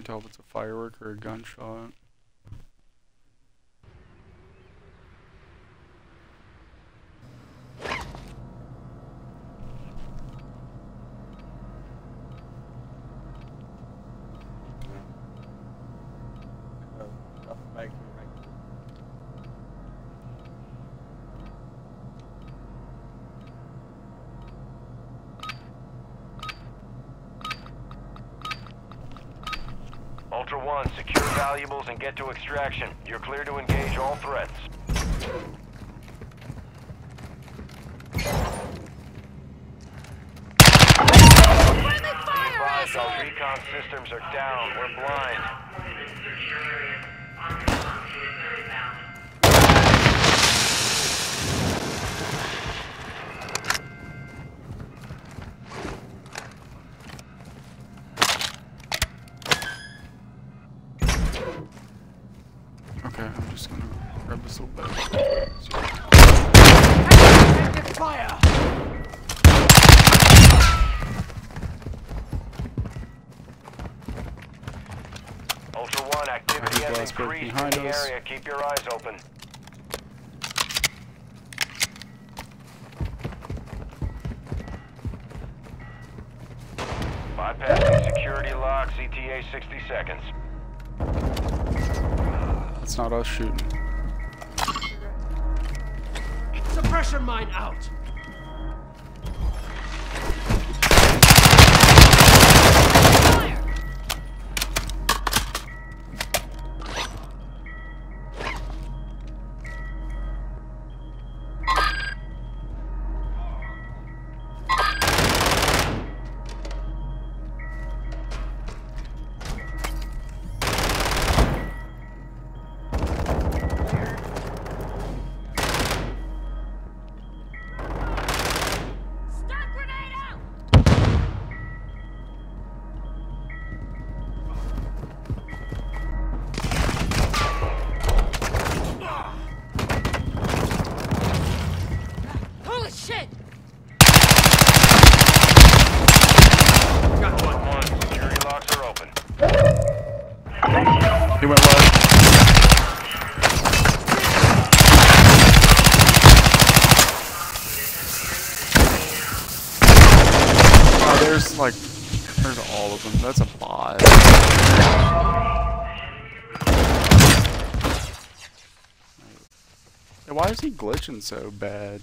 Can't tell if it's a firework or a gunshot. Ultra One, secure valuables and get to extraction. You're clear to engage all threats. Advised, our recon systems are down. We're blind. Okay, I'm just gonna grab this little bag. Active fire! Ultra One, activity has increased in the us. area. Keep your eyes open. Bypassing security locks, ETA 60 seconds. It's not us shooting. Suppression mine out! Like, there's all of them. That's a bot. Why is he glitching so bad?